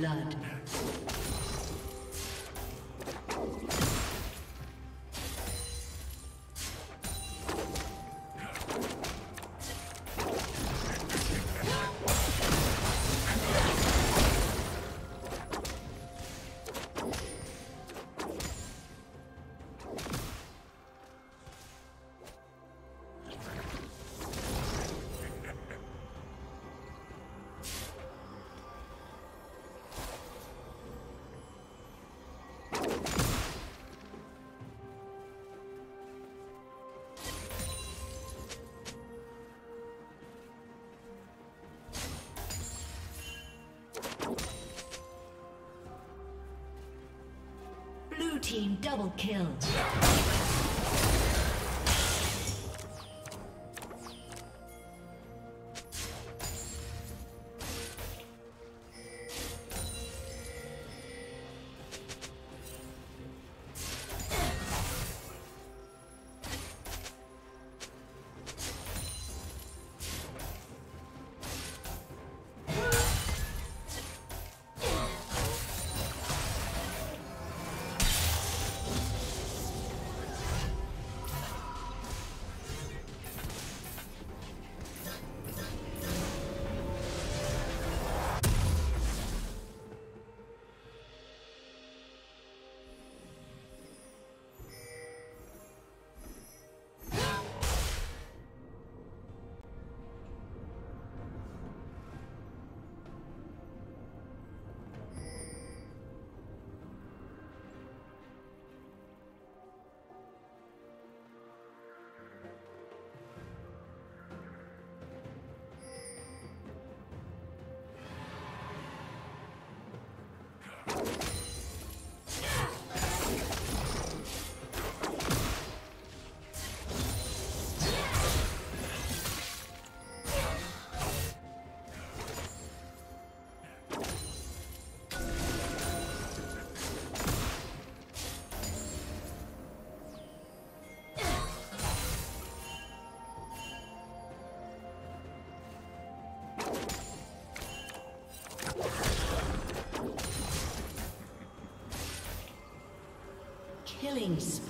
Blood. Team double kill. Killing spree.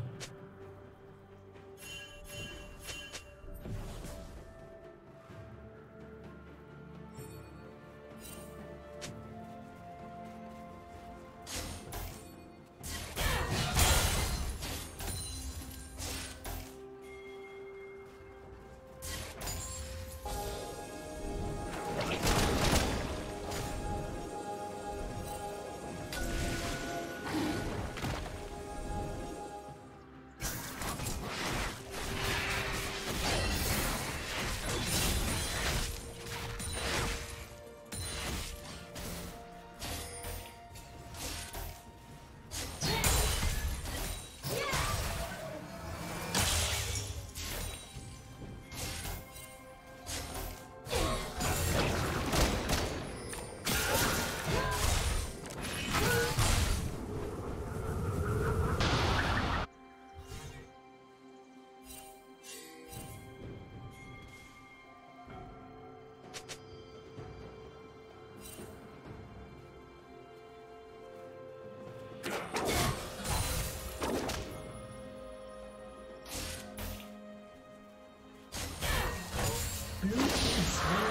Yes.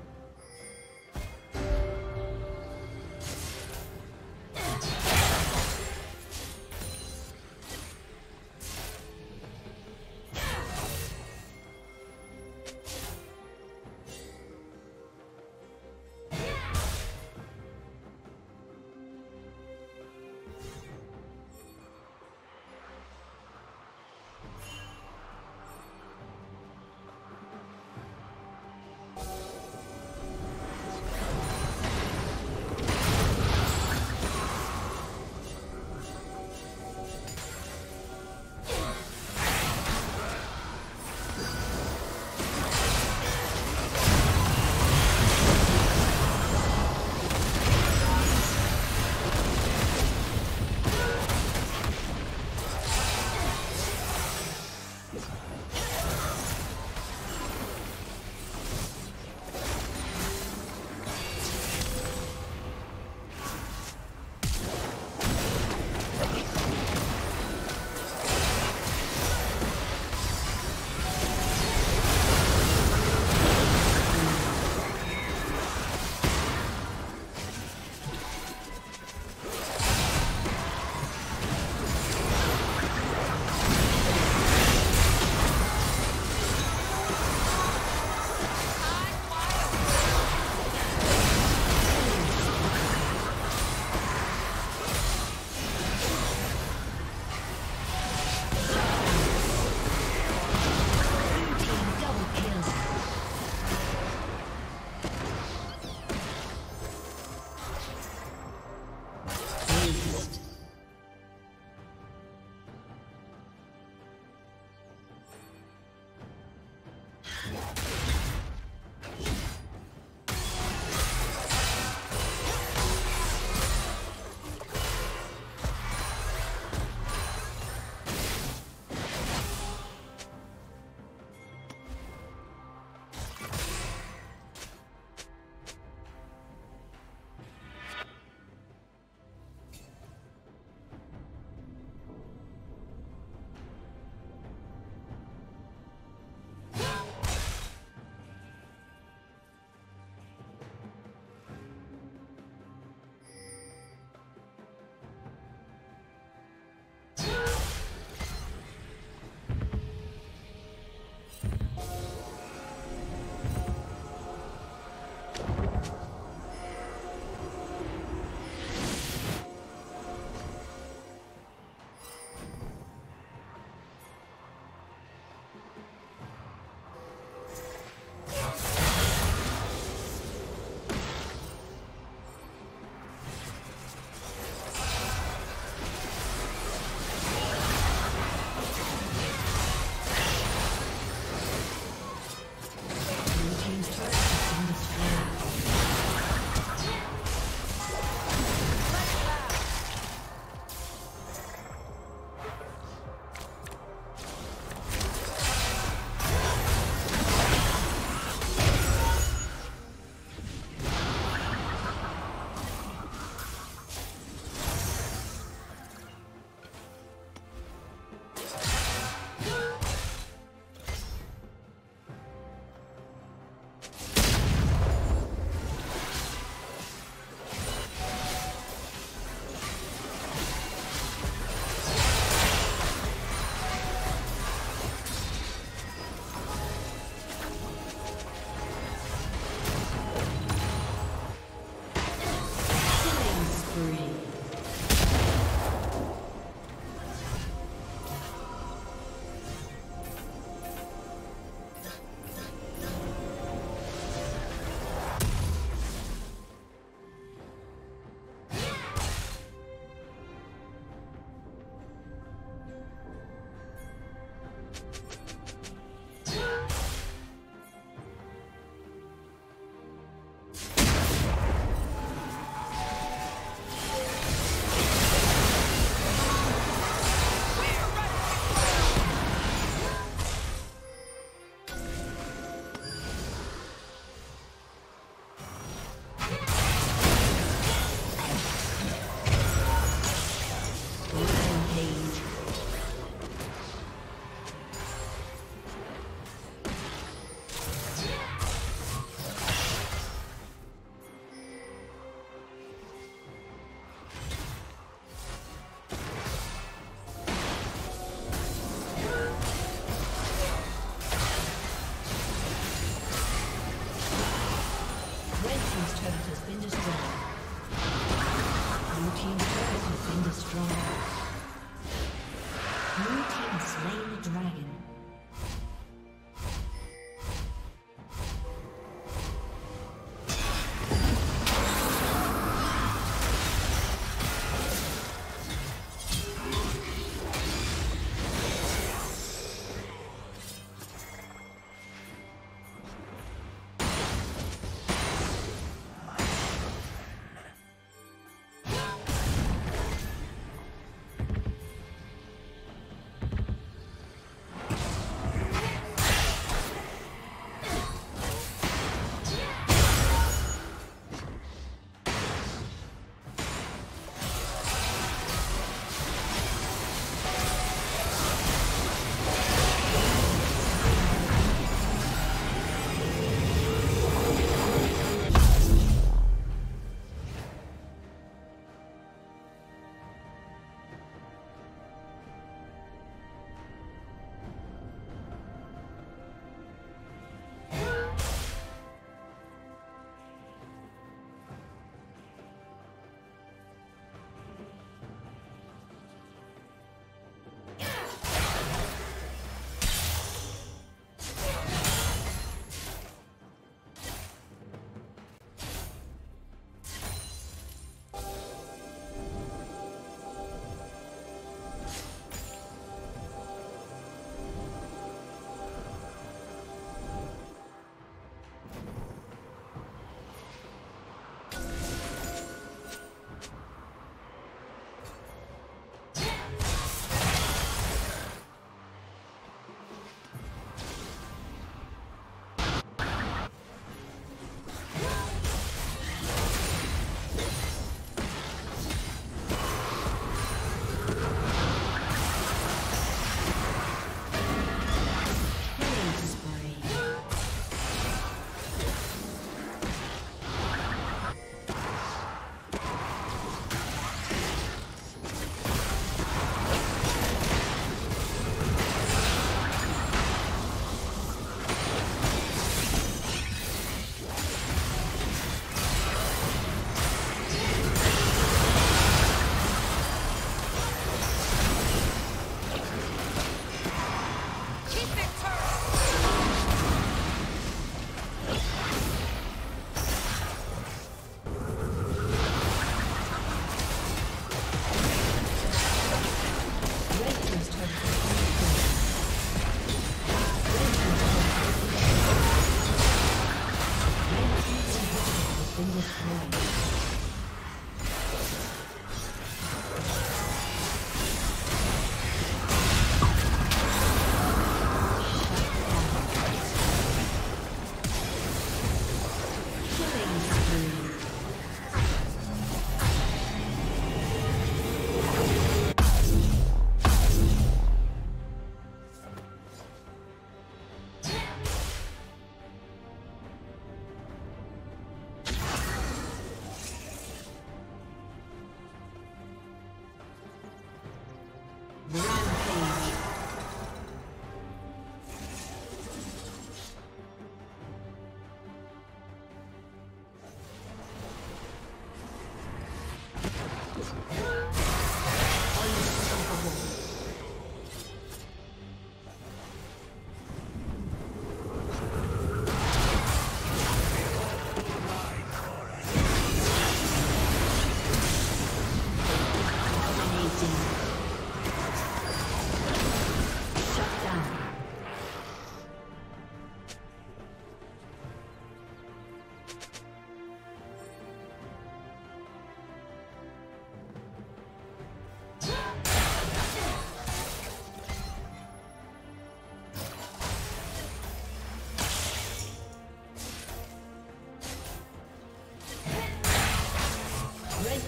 Yeah. turret has been destroyed. Blue team's turret has been destroyed. Blue team slain the dragon.